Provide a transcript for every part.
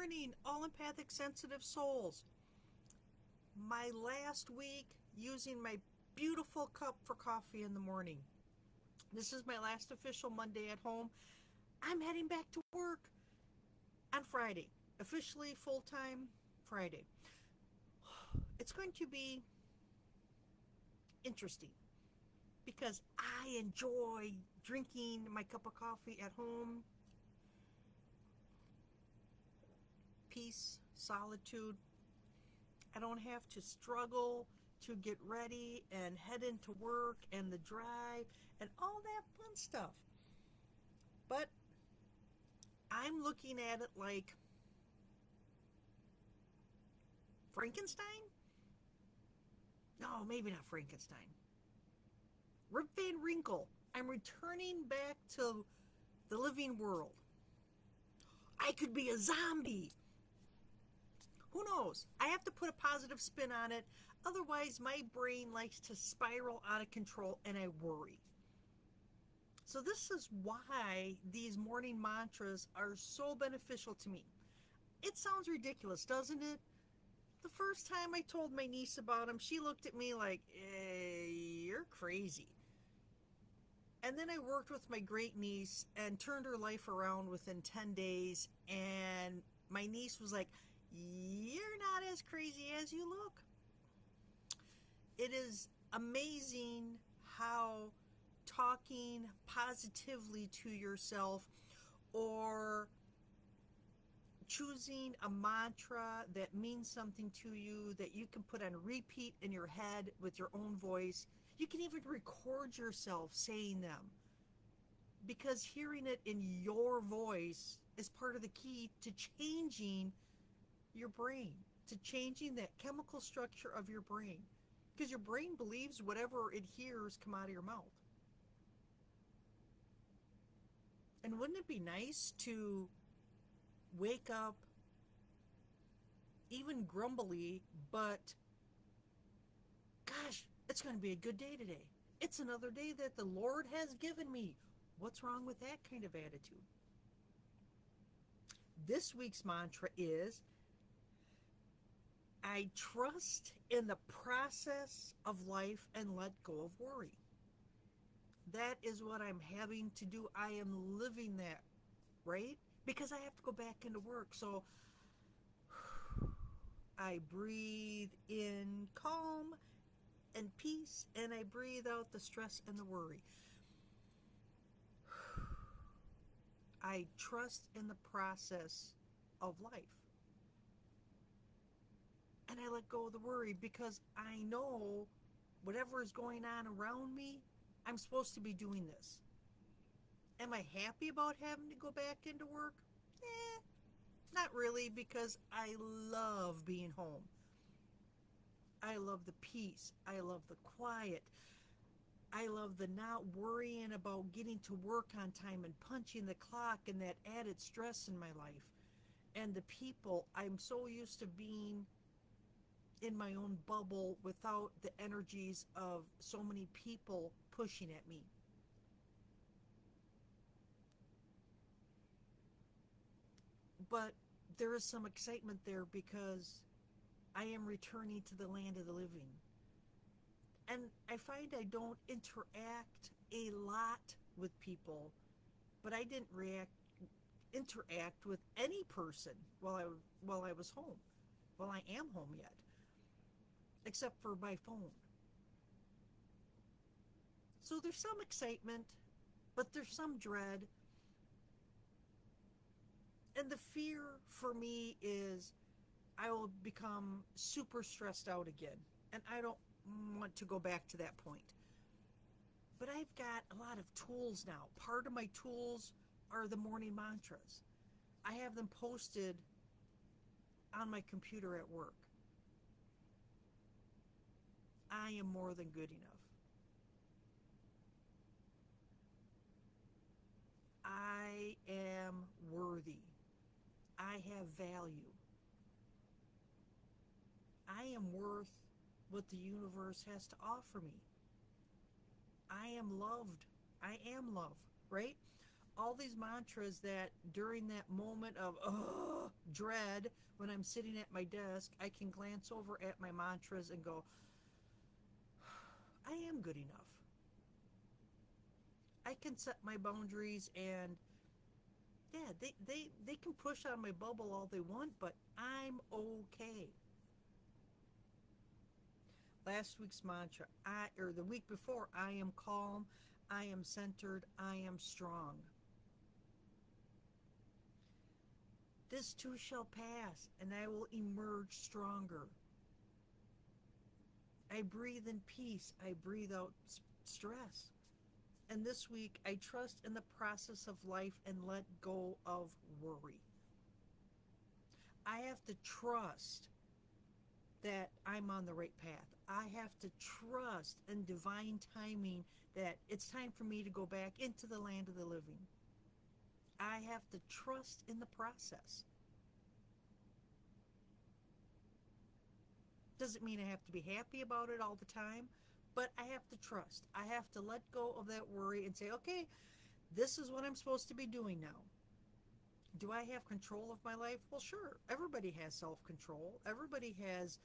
morning, all empathic sensitive souls. My last week using my beautiful cup for coffee in the morning. This is my last official Monday at home. I'm heading back to work on Friday, officially full time Friday. It's going to be interesting because I enjoy drinking my cup of coffee at home. Peace, solitude. I don't have to struggle to get ready and head into work and the drive and all that fun stuff. But I'm looking at it like Frankenstein? No, maybe not Frankenstein. Rip Van Winkle. I'm returning back to the living world. I could be a zombie. Who knows? I have to put a positive spin on it. Otherwise, my brain likes to spiral out of control and I worry. So, this is why these morning mantras are so beneficial to me. It sounds ridiculous, doesn't it? The first time I told my niece about them, she looked at me like, eh, You're crazy. And then I worked with my great niece and turned her life around within 10 days. And my niece was like, You're not as crazy as you look. It is amazing how talking positively to yourself or choosing a mantra that means something to you that you can put on repeat in your head with your own voice you can even record yourself saying them because hearing it in your voice is part of the key to changing your brain, to changing that chemical structure of your brain. Because your brain believes whatever it hears come out of your mouth. And wouldn't it be nice to wake up even grumbly, but gosh, it's going to be a good day today. It's another day that the Lord has given me. What's wrong with that kind of attitude? This week's mantra is I trust in the process of life and let go of worry. That is what I'm having to do. I am living that, right? Because I have to go back into work. So I breathe in calm and peace, and I breathe out the stress and the worry. I trust in the process of life. And I let go of the worry because I know whatever is going on around me, I'm supposed to be doing this. Am I happy about having to go back into work? Eh, not really because I love being home. I love the peace. I love the quiet. I love the not worrying about getting to work on time and punching the clock and that added stress in my life. And the people, I'm so used to being in my own bubble without the energies of so many people pushing at me. But there is some excitement there because I am returning to the land of the living. And I find I don't interact a lot with people, but I didn't react interact with any person while I while I was home. While I am home yet. Except for my phone. So there's some excitement, but there's some dread. And the fear for me is I will become super stressed out again. And I don't want to go back to that point. But I've got a lot of tools now. Part of my tools are the morning mantras. I have them posted on my computer at work. I am more than good enough. I am worthy. I have value. I am worth what the universe has to offer me. I am loved. I am love, right? all these mantras that during that moment of oh, dread, when I'm sitting at my desk, I can glance over at my mantras and go, I am good enough. I can set my boundaries and yeah, they, they, they can push on my bubble all they want, but I'm okay. Last week's mantra, I or the week before, I am calm, I am centered, I am strong. This too shall pass, and I will emerge stronger. I breathe in peace, I breathe out stress. And this week, I trust in the process of life and let go of worry. I have to trust that I'm on the right path. I have to trust in divine timing that it's time for me to go back into the land of the living. I have to trust in the process. Doesn't mean I have to be happy about it all the time, but I have to trust. I have to let go of that worry and say, okay, this is what I'm supposed to be doing now. Do I have control of my life? Well, sure. Everybody has self control. Everybody has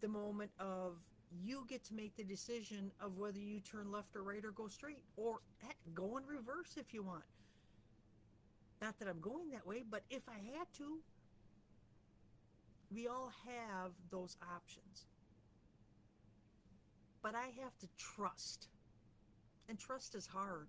the moment of you get to make the decision of whether you turn left or right or go straight or heck, go in reverse if you want. Not that I'm going that way, but if I had to, we all have those options. But I have to trust. And trust is hard.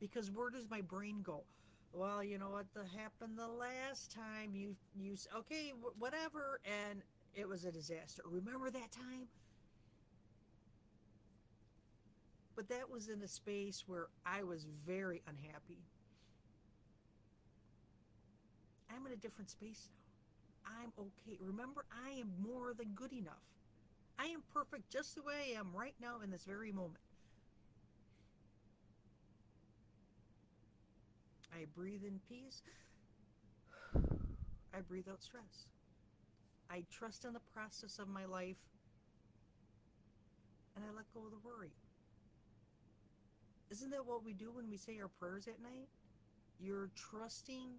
Because where does my brain go? Well, you know what the happened the last time you you okay, whatever and it was a disaster. Remember that time? But that was in a space where I was very unhappy. I'm in a different space now. I'm okay. Remember, I am more than good enough. I am perfect just the way I am right now in this very moment. I breathe in peace. I breathe out stress. I trust in the process of my life and I let go of the worry. Isn't that what we do when we say our prayers at night? You're trusting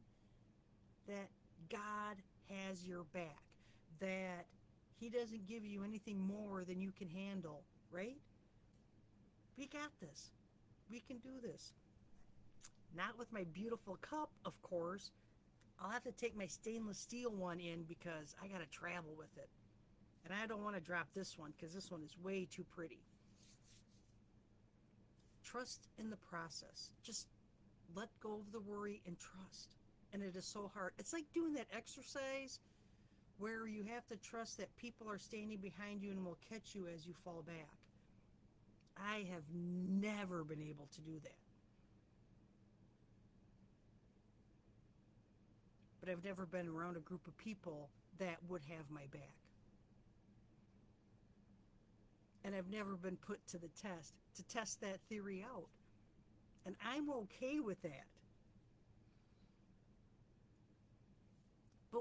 that God has your back, that He doesn't give you anything more than you can handle, right? We got this. We can do this. Not with my beautiful cup, of course, I'll have to take my stainless steel one in because I got to travel with it. And I don't want to drop this one because this one is way too pretty. Trust in the process. Just let go of the worry and trust. And it is so hard. It's like doing that exercise where you have to trust that people are standing behind you and will catch you as you fall back. I have never been able to do that. but I've never been around a group of people that would have my back. And I've never been put to the test to test that theory out. And I'm okay with that.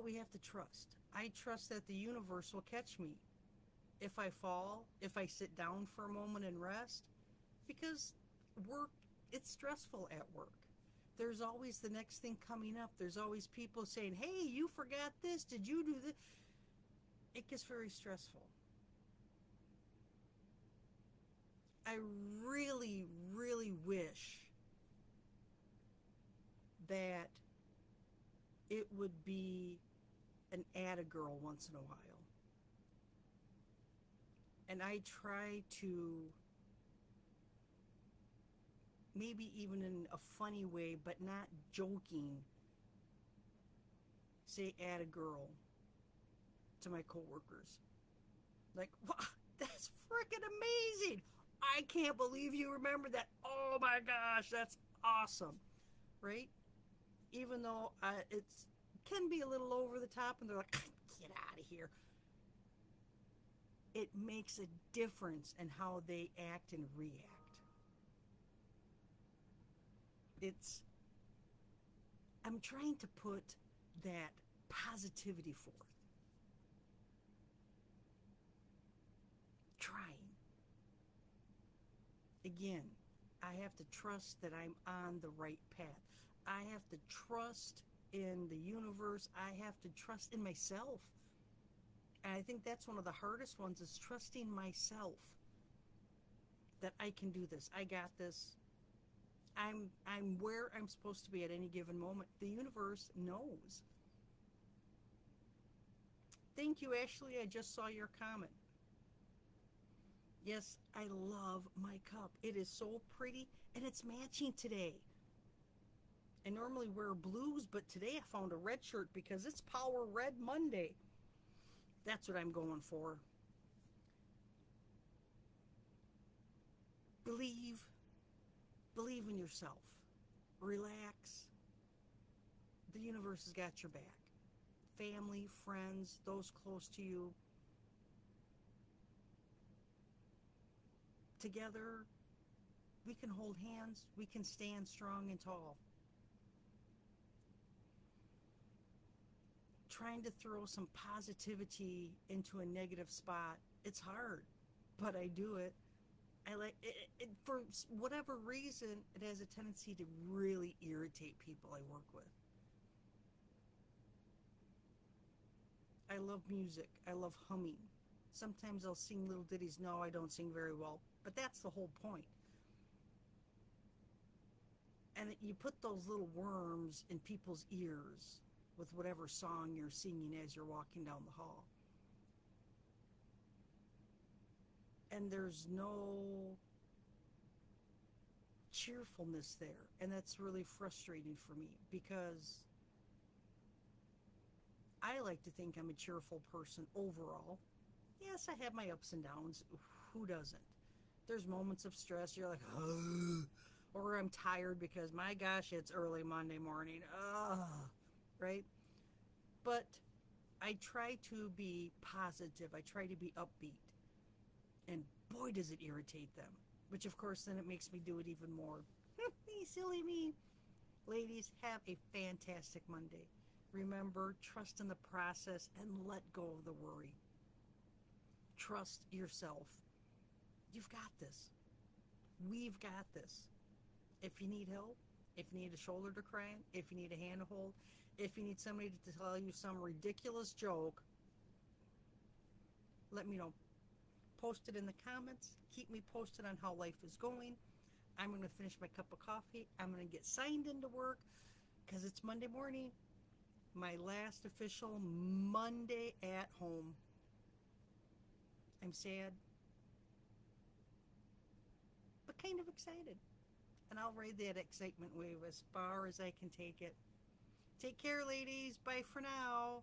But we have to trust. I trust that the universe will catch me if I fall, if I sit down for a moment and rest, because work, it's stressful at work there's always the next thing coming up. There's always people saying, hey, you forgot this. Did you do this? It gets very stressful. I really, really wish that it would be an add a girl once in a while. And I try to maybe even in a funny way, but not joking, say add a girl to my coworkers. Like, wow, that's freaking amazing. I can't believe you remember that. Oh my gosh, that's awesome. Right? Even though uh, it's can be a little over the top and they're like, get out of here. It makes a difference in how they act and react it's I'm trying to put that positivity forth. Trying. Again, I have to trust that I'm on the right path. I have to trust in the universe. I have to trust in myself. And I think that's one of the hardest ones is trusting myself that I can do this. I got this. I'm I'm where I'm supposed to be at any given moment. The universe knows. Thank you, Ashley. I just saw your comment. Yes, I love my cup. It is so pretty and it's matching today. I normally wear blues, but today I found a red shirt because it's Power Red Monday. That's what I'm going for. Believe. Believe in yourself. Relax. The universe has got your back. Family, friends, those close to you. Together, we can hold hands. We can stand strong and tall. Trying to throw some positivity into a negative spot, it's hard, but I do it. I like it, it, for whatever reason, it has a tendency to really irritate people I work with. I love music. I love humming. Sometimes I'll sing little ditties. No, I don't sing very well, but that's the whole point. And you put those little worms in people's ears with whatever song you're singing as you're walking down the hall. And there's no cheerfulness there. And that's really frustrating for me because I like to think I'm a cheerful person overall. Yes, I have my ups and downs. Who doesn't? There's moments of stress. You're like, oh, or I'm tired because my gosh, it's early Monday morning. Ugh right? But I try to be positive. I try to be upbeat. And boy, does it irritate them. Which, of course, then it makes me do it even more. Silly me. Ladies, have a fantastic Monday. Remember, trust in the process and let go of the worry. Trust yourself. You've got this. We've got this. If you need help, if you need a shoulder to cry on, if you need a hand to hold, if you need somebody to tell you some ridiculous joke, let me know. Post it in the comments. Keep me posted on how life is going. I'm going to finish my cup of coffee. I'm going to get signed into work because it's Monday morning. My last official Monday at home. I'm sad, but kind of excited. And I'll ride that excitement wave as far as I can take it. Take care, ladies. Bye for now.